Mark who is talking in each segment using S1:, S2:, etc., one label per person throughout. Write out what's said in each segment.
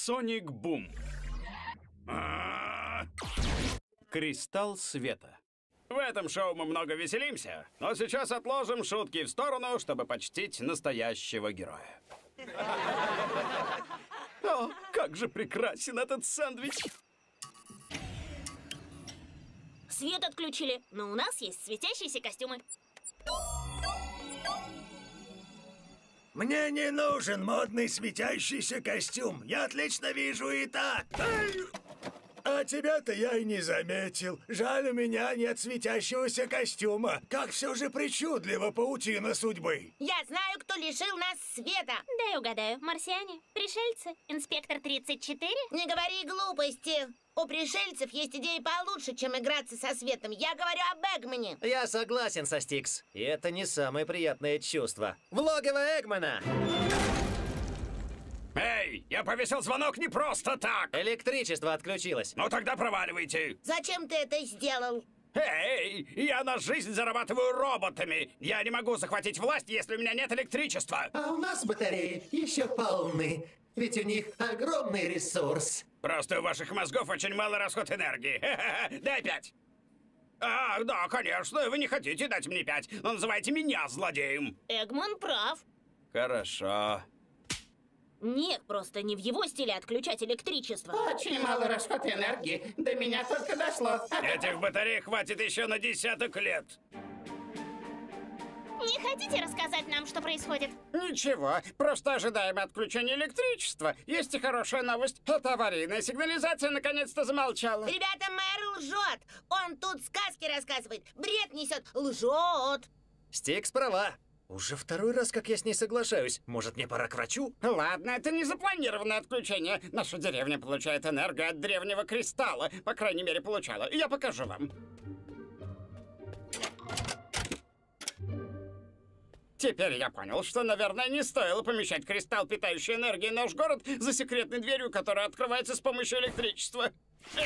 S1: Соник Бум. Кристалл света. В этом шоу мы много веселимся, но сейчас отложим шутки в сторону, чтобы почтить настоящего героя. О, как же прекрасен этот сэндвич!
S2: Свет отключили, но у нас есть светящиеся костюмы.
S3: Мне не нужен модный светящийся костюм. Я отлично вижу и так. Ай! А тебя-то я и не заметил. Жаль, у меня нет светящегося костюма. Как все же причудливо паутина судьбы.
S4: Я знаю, кто лишил нас света.
S2: Дай угадаю, марсиане, пришельцы, инспектор 34?
S4: Не говори глупости. У пришельцев есть идеи получше, чем играться со светом. Я говорю о Эгмане.
S5: Я согласен со Стикс. И это не самое приятное чувство. В логово Эгмана!
S1: Эй, я повесил звонок не просто так!
S5: Электричество отключилось.
S1: Ну тогда проваливайте!
S4: Зачем ты это сделал?
S1: Эй, я на жизнь зарабатываю роботами! Я не могу захватить власть, если у меня нет электричества!
S6: А у нас батареи еще полны. Ведь у них огромный ресурс.
S1: Просто у ваших мозгов очень мало расход энергии. Дай пять! А, да, конечно, вы не хотите дать мне пять, но называйте меня злодеем.
S2: Эгман прав.
S1: Хорошо.
S2: Нет, просто не в его стиле отключать электричество.
S7: Очень мало расход энергии. До меня только дошло.
S1: Этих батарей хватит еще на десяток лет.
S2: Не хотите рассказать нам, что происходит?
S7: Ничего, просто ожидаем отключения электричества. Есть и хорошая новость. Это аварийная сигнализация наконец-то замолчала.
S4: Ребята, мэр лжет. Он тут сказки рассказывает. Бред несет. Лжет.
S5: Стикс права. Уже второй раз, как я с ней соглашаюсь. Может, мне пора к врачу?
S7: Ладно, это не запланированное отключение. Наша деревня получает энергию от древнего кристалла. По крайней мере, получала. Я покажу вам. Теперь я понял, что, наверное, не стоило помещать кристалл, питающий энергией наш город, за секретной дверью, которая открывается с помощью электричества.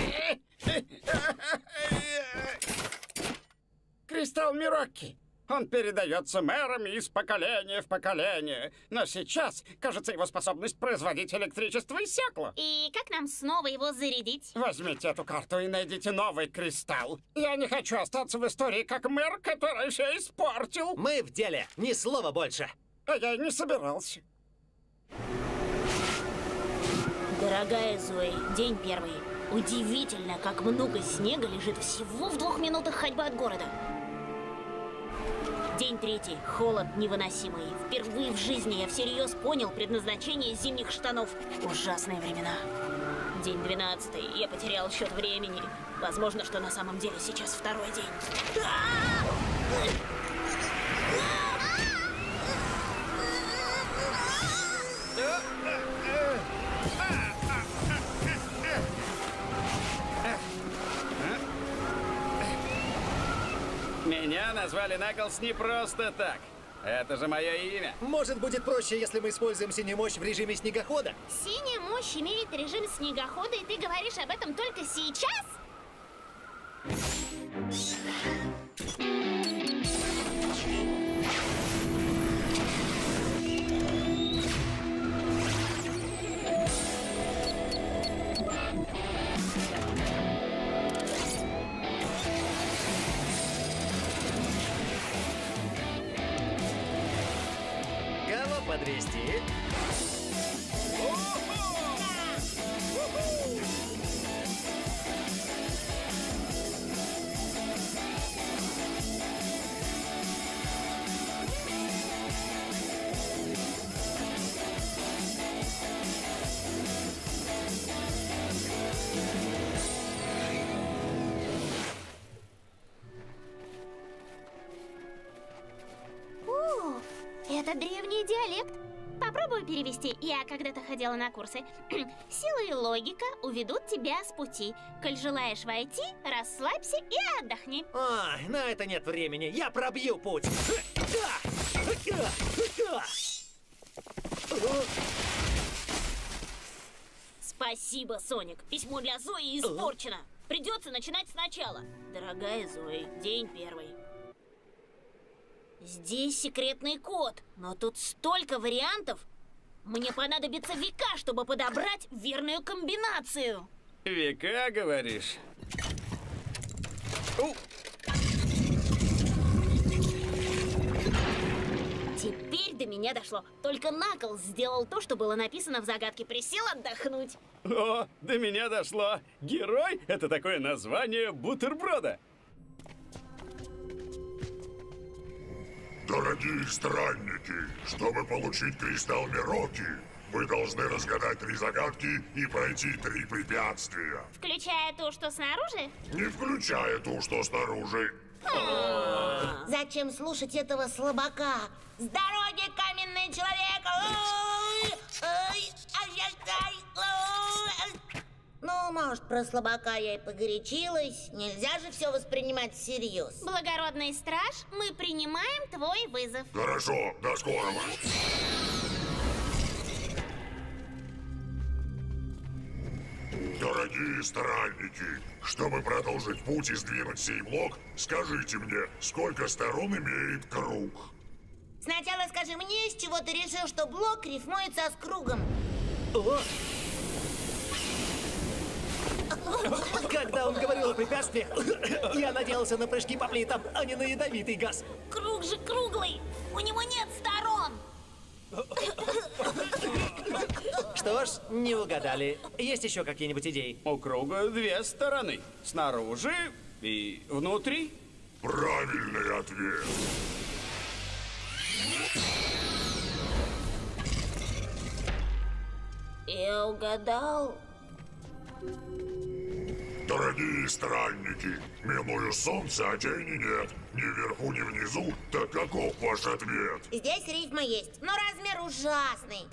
S7: Кристалл Мирокки. Он передается мэрам из поколения в поколение. Но сейчас, кажется, его способность производить электричество иссякла.
S2: И как нам снова его зарядить?
S7: Возьмите эту карту и найдите новый кристалл. Я не хочу остаться в истории как мэр, который все испортил.
S5: Мы в деле. Ни слова больше.
S7: А я и не собирался.
S2: Дорогая Зои, день первый. Удивительно, как много снега лежит всего в двух минутах ходьбы от города. День третий. Холод невыносимый. Впервые в жизни я всерьез понял предназначение зимних штанов. Ужасные времена. День двенадцатый. Я потерял счет времени. Возможно, что на самом деле сейчас второй день.
S1: Меня назвали Наклс не просто так. Это же мое имя.
S5: Может, будет проще, если мы используем синюю мощь в режиме снегохода?
S2: Синяя мощь имеет режим снегохода, и ты говоришь об этом только сейчас? Перевести. Я когда-то ходила на курсы. Сила и логика уведут тебя с пути. Коль желаешь войти, расслабься и отдохни.
S5: Ай, на это нет времени. Я пробью путь.
S2: Спасибо, Соник. Письмо для Зои испорчено. Придется начинать сначала. Дорогая Зои, день первый. Здесь секретный код, но тут столько вариантов. Мне понадобится века, чтобы подобрать верную комбинацию.
S1: Века, говоришь? У,
S2: Теперь до меня дошло. Только Наклз сделал то, что было написано в загадке. Присел отдохнуть.
S1: О, до меня дошло. Герой — это такое название бутерброда.
S8: Дорогие странники, чтобы получить кристалл Мироки, вы должны разгадать три загадки и пройти три препятствия,
S2: Включая то, что снаружи?
S8: не включая ту, что снаружи.
S4: Зачем слушать этого слабака? С может, про слабака я и погорячилась. Нельзя же все воспринимать всерьез.
S2: Благородный страж, мы принимаем твой вызов.
S8: Хорошо, до скорого. Дорогие странники, чтобы продолжить путь и сдвинуть сей блок, скажите мне, сколько сторон имеет круг?
S4: Сначала скажи мне, с чего ты решил, что блок рифмуется с кругом.
S5: Когда он говорил о препятствиях, я надеялся на прыжки по плитам, а не на ядовитый газ.
S2: Круг же круглый. У него нет сторон.
S5: Что ж, не угадали. Есть еще какие-нибудь идеи?
S1: У круга две стороны. Снаружи и внутри.
S8: Правильный ответ.
S2: Я угадал.
S8: Дорогие странники, миную солнце, а тени нет. Ни вверху, ни внизу. Так каков ваш ответ?
S4: Здесь рифма есть, но размер ужасный.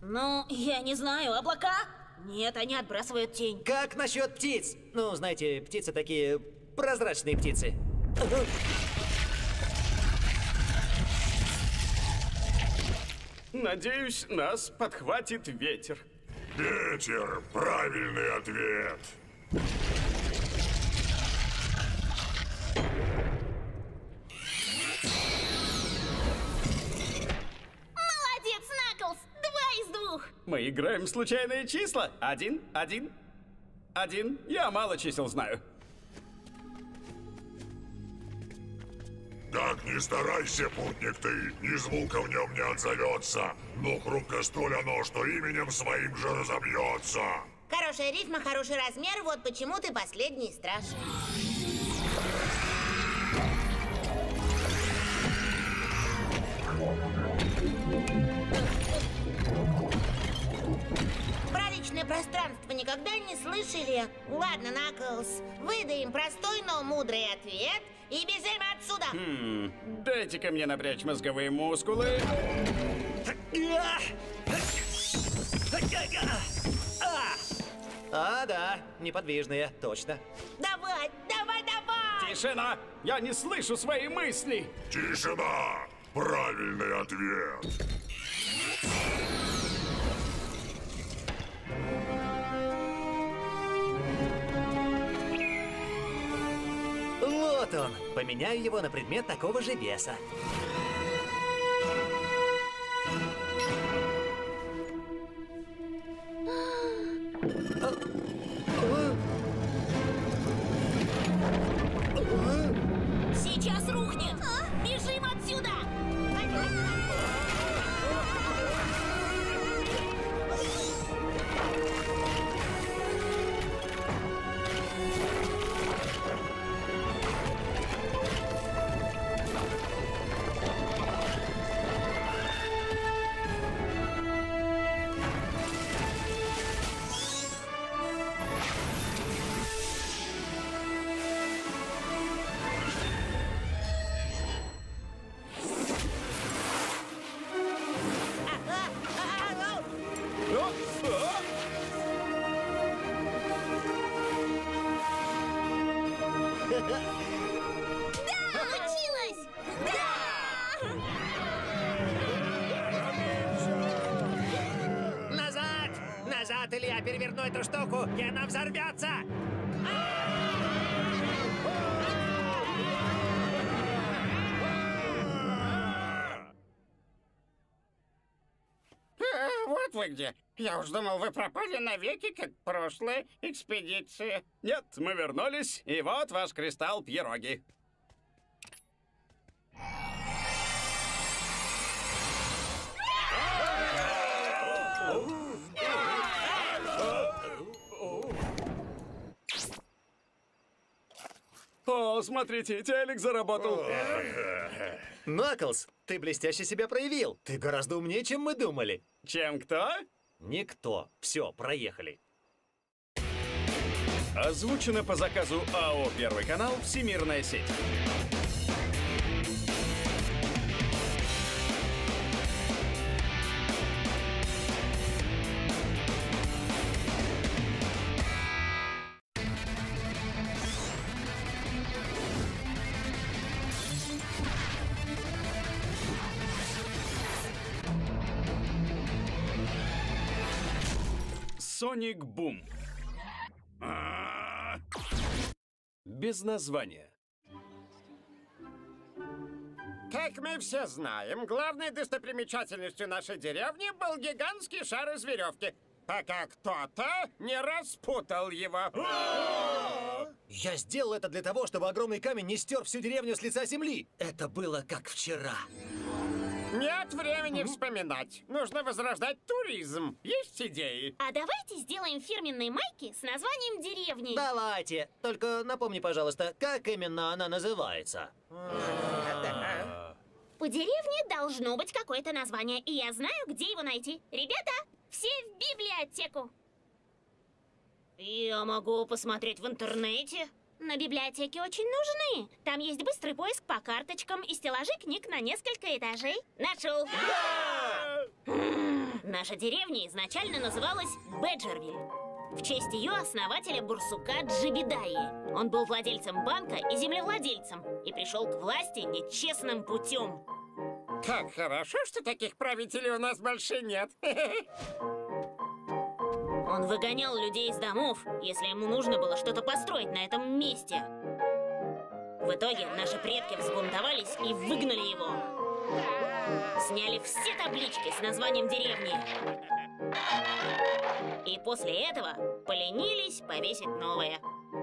S2: Ну, я не знаю, облака? Нет, они отбрасывают тень.
S5: Как насчет птиц? Ну, знаете, птицы такие прозрачные птицы.
S1: Надеюсь, нас подхватит ветер.
S8: Ветер. Правильный ответ.
S2: Молодец, Наклз! Два из двух!
S1: Мы играем в случайные числа. Один, один, один. Я мало чисел знаю.
S8: Как ни старайся, путник ты, ни звука в нем не отзовется. Но хрупко столь оно, что именем своим же разобьется.
S4: Хорошая рифма, хороший размер, вот почему ты последний страж. Про личное пространство никогда не слышали? Ладно, Наклз, выдай им простой, но мудрый ответ и бежим отсюда.
S1: М, Дайте-ка мне напрячь мозговые мускулы.
S5: А, да, неподвижные, точно.
S4: Давай, давай, давай!
S1: Тишина! Я не слышу свои мысли.
S8: Тишина. Правильный ответ.
S5: Вот он. Поменяю его на предмет такого же веса.
S2: Сейчас
S5: эту штуку, и она взорвется!
S4: А,
S7: вот вы где. Я уж думал, вы пропали навеки, как прошлые экспедиции.
S1: Нет, мы вернулись, и вот ваш кристалл пьероги. О, смотрите, телек заработал.
S5: Наклз, ты блестяще себя проявил. Ты гораздо умнее, чем мы думали.
S1: Чем кто?
S5: Никто. Все, проехали.
S1: Озвучено по заказу АО «Первый канал» Всемирная сеть. Соник Бум. Без названия.
S7: Как мы все знаем, главной достопримечательностью нашей деревни был гигантский шар из веревки, пока кто-то не распутал его.
S5: Я сделал это для того, чтобы огромный камень не стер всю деревню с лица земли. Это было как вчера.
S7: Нет времени вспоминать. Нужно возрождать туризм. Есть идеи?
S2: А давайте сделаем фирменные майки с названием деревни.
S5: Давайте. Только напомни, пожалуйста, как именно она называется?
S2: У деревни должно быть какое-то название, и я знаю, где его найти. Ребята, все в библиотеку. Я могу посмотреть в интернете. Но библиотеки очень нужны. Там есть быстрый поиск по карточкам и стеллажи книг на несколько этажей. Нашел. Наша деревня изначально называлась Беджервиль. В честь ее основателя Бурсука Джибедаи. Он был владельцем банка и землевладельцем и пришел к власти нечестным путем.
S7: Как хорошо, что таких правителей у нас больше нет.
S2: Он выгонял людей из домов, если ему нужно было что-то построить на этом месте. В итоге наши предки взбунтовались и выгнали его. Сняли все таблички с названием деревни. И после этого поленились повесить новое.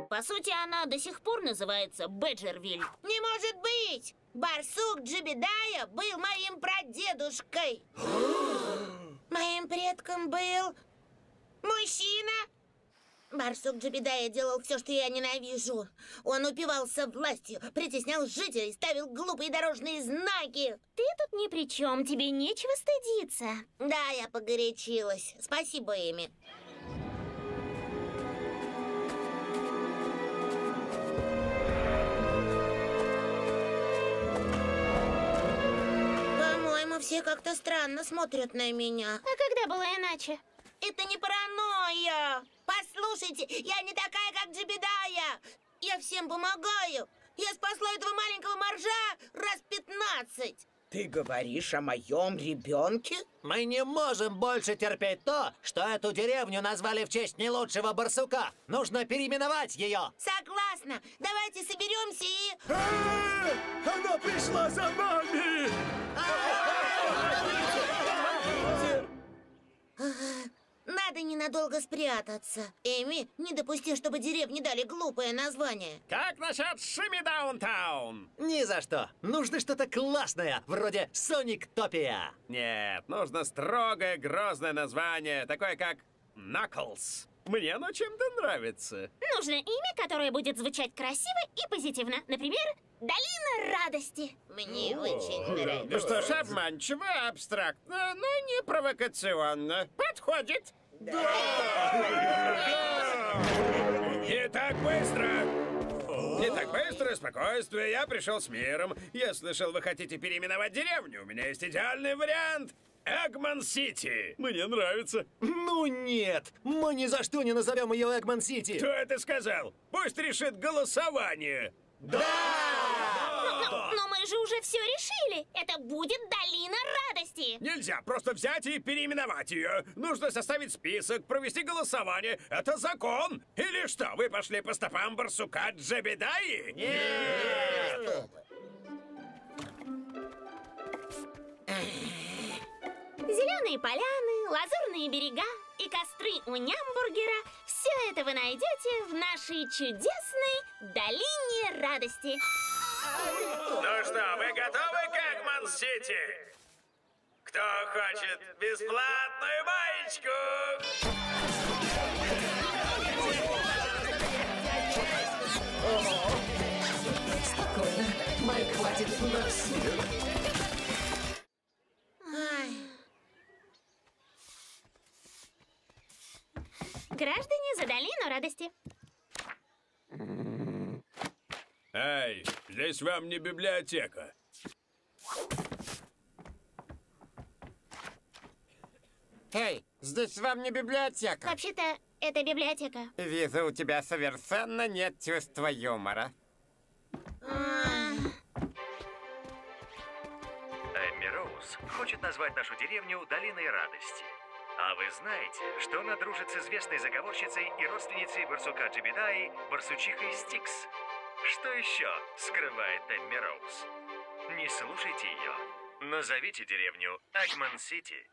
S2: По сути, она до сих пор называется Беджервиль.
S4: Не может быть! Барсук Джибедая был моим прадедушкой. Моим предком был мужчина. Барсук Джибедая делал все, что я ненавижу. Он упивался властью, притеснял жителей, ставил глупые дорожные знаки.
S2: Ты тут ни при чем, тебе нечего стыдиться.
S4: Да, я погорячилась. Спасибо, Эми. По-моему, все как-то странно смотрят на меня.
S2: А когда было иначе?
S4: Это не паранойя. Послушайте, я не такая, как Джебедая. Я всем помогаю. Я спасла этого маленького моржа раз пятнадцать.
S9: Ты говоришь о моем ребенке?
S5: Мы не можем больше терпеть то, что эту деревню назвали в честь не лучшего барсука. Нужно переименовать ее.
S4: Согласна. Давайте соберемся и...
S3: Она пришла за нами!
S4: Ненадолго спрятаться. Эми, не допусти, чтобы деревне дали глупое название.
S1: Как насчет Шими Даунтаун?
S5: Ни за что. Нужно что-то классное, вроде Соник Топия.
S1: Нет, нужно строгое, грозное название, такое как Knuckles. Мне оно чем-то нравится.
S2: Нужно имя, которое будет звучать красиво и позитивно. Например, Долина Радости.
S4: Мне очень нравится.
S7: Ну что ж, обманчиво, абстрактно, но не провокационно. Подходит.
S1: Не так быстро! Не так быстро, спокойствие, я пришел с миром. Я слышал, вы хотите переименовать деревню. У меня есть идеальный вариант. Эгман-Сити. Мне нравится.
S5: Ну нет, мы ни за что не назовем ее Эгман-Сити.
S1: Кто это сказал? Пусть решит голосование.
S2: Но, но мы же уже все решили. Это будет Долина Радости.
S1: Нельзя просто взять и переименовать ее. Нужно составить список, провести голосование. Это закон. Или что, вы пошли по стопам барсука Джебедаи?
S2: Зеленые поляны, лазурные берега и костры у Нямбургера – все это вы найдете в нашей чудесной долине радости.
S1: Ну что, вы готовы к Эгман-Сити? Кто хочет бесплатную маечку?
S6: Спокойно. Майк хватит на всех.
S2: Граждане за долину радости.
S1: Эй, здесь вам не библиотека.
S7: Эй, здесь вам не библиотека.
S2: Вообще-то, это библиотека.
S7: Вижу, у тебя совершенно нет чувства юмора.
S10: Эмми Роуз хочет назвать нашу деревню Долиной Радости. А вы знаете, что она дружит с известной заговорщицей и родственницей барсука Джебедаи, барсучихой Стикс? Что еще скрывает Эмми Роуз? Не слушайте ее. Назовите деревню Эгман-Сити.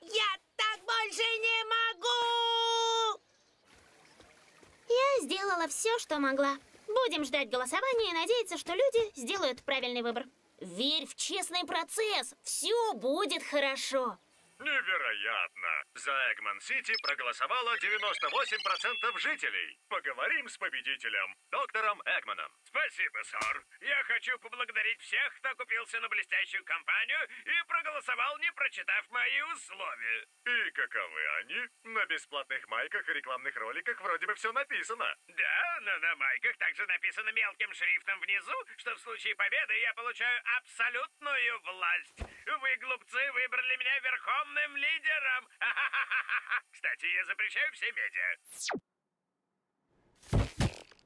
S4: Я так больше не могу!
S2: Я сделала все, что могла. Будем ждать голосования и надеяться, что люди сделают правильный выбор. Верь в честный процесс. Все будет хорошо.
S10: Невероятно! За Эгман-Сити проголосовало 98% жителей. Поговорим с победителем, доктором Эгманом.
S1: Спасибо, сэр. Я хочу поблагодарить всех, кто купился на блестящую компанию и проголосовал, не прочитав мои условия.
S10: И каковы они? На бесплатных майках и рекламных роликах вроде бы все написано.
S1: Да, но на майках также написано мелким шрифтом внизу, что в случае победы я получаю абсолютную власть. Вы, глупцы, выбрали меня верховным лидером. Кстати, я запрещаю все медиа.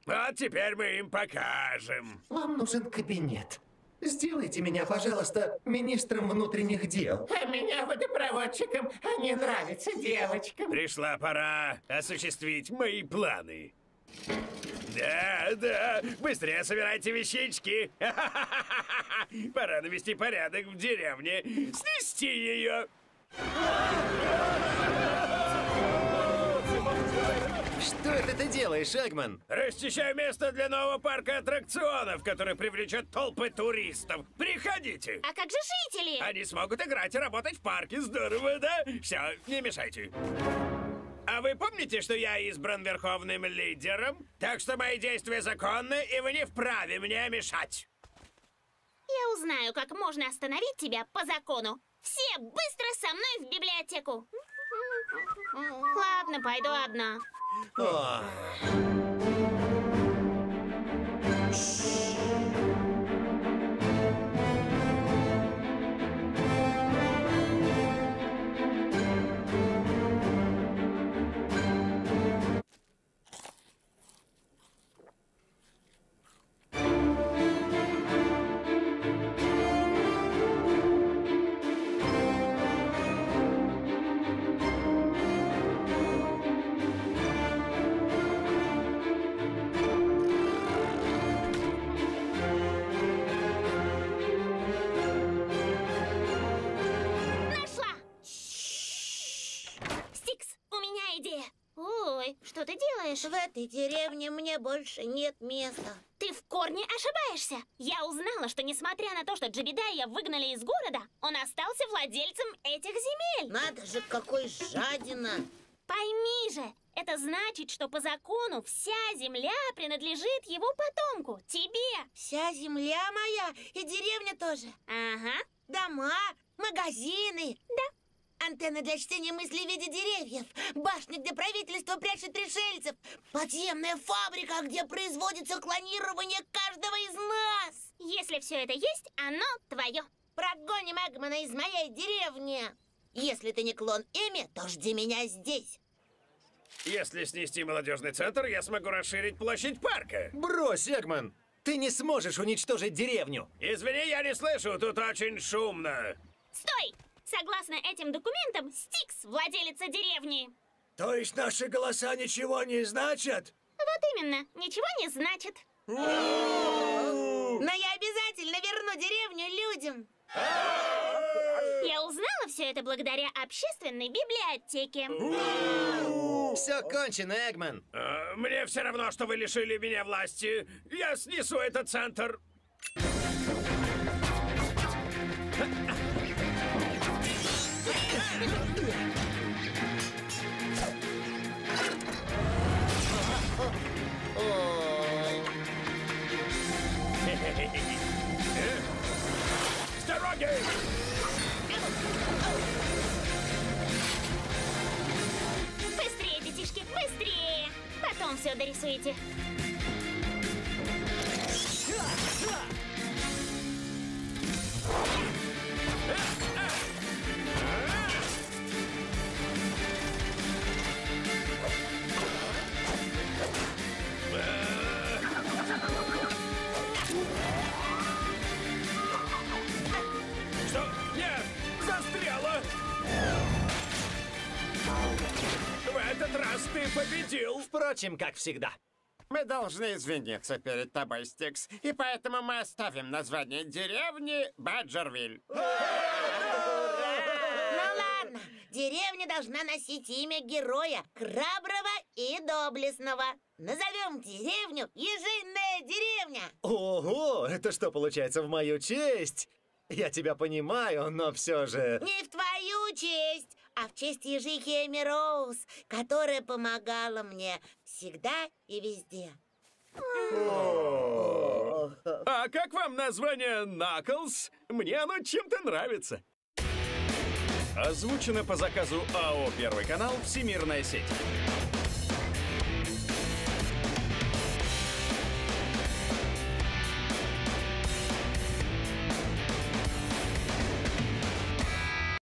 S1: Вот теперь мы им покажем.
S6: Вам нужен кабинет. Сделайте меня, пожалуйста, министром внутренних дел.
S11: А меня водопроводчиком а не нравится девочкам.
S1: Пришла пора осуществить мои планы. Да, да, быстрее собирайте вещички. Пора навести порядок в деревне. Снести ее.
S5: Что это ты делаешь, Эгман?
S1: Расчищаю место для нового парка аттракционов, который привлечет толпы туристов. Приходите.
S2: А как же жители?
S1: Они смогут играть и работать в парке. Здорово, да? Все, не мешайте. А вы помните, что я избран верховным лидером? Так что мои действия законны, и вы не вправе мне мешать.
S2: Я узнаю, как можно остановить тебя по закону. Все быстро со мной в библиотеку. Ладно, пойду одна. Нашла!
S4: В этой деревне мне больше нет места.
S2: Ты в корне ошибаешься. Я узнала, что несмотря на то, что Джебедая выгнали из города, он остался владельцем этих земель.
S4: Надо же, какой жадина!
S2: Пойми же, это значит, что по закону вся земля принадлежит его потомку, тебе.
S4: Вся земля моя и деревня тоже.
S2: Ага.
S4: Дома, магазины.
S2: Да.
S4: Антенны для чтения мыслей в виде деревьев. Башня, где правительство прячет пришельцев. Подземная фабрика, где производится клонирование каждого из нас.
S2: Если все это есть, оно твое.
S4: Прогоним Эгмана из моей деревни. Если ты не клон Эми, то жди меня здесь.
S1: Если снести молодежный центр, я смогу расширить площадь парка.
S5: Брось, Эгман! Ты не сможешь уничтожить деревню.
S1: Извини, я не слышу, тут очень шумно.
S2: Стой! Согласно этим документам, Стикс – владелица деревни.
S3: То есть наши голоса ничего не значат?
S2: Вот именно, ничего не значит.
S4: Но я обязательно верну деревню людям.
S2: Я узнала все это благодаря общественной библиотеке.
S5: Все кончено, Эгман.
S1: Э, Мне все равно, что вы лишили меня власти. Я снесу этот центр. С дороги!
S2: Быстрее, детишки, быстрее! Потом все дорисуете.
S1: Что? Этот раз ты победил!
S5: Впрочем, как всегда.
S7: Мы должны извиниться перед тобой, Стикс, и поэтому мы оставим название деревни Баджервиль.
S4: Ну ладно, деревня должна носить имя героя, храброго и доблестного. Назовем деревню Ежиная деревня.
S5: Ого, это что получается в мою честь? Я тебя понимаю, но все же...
S4: Не в твою честь, а в честь ежихи Эми Роуз, которая помогала мне всегда и везде.
S1: А как вам название Наклз? Мне оно чем-то нравится. Озвучено по заказу АО «Первый канал» Всемирная сеть.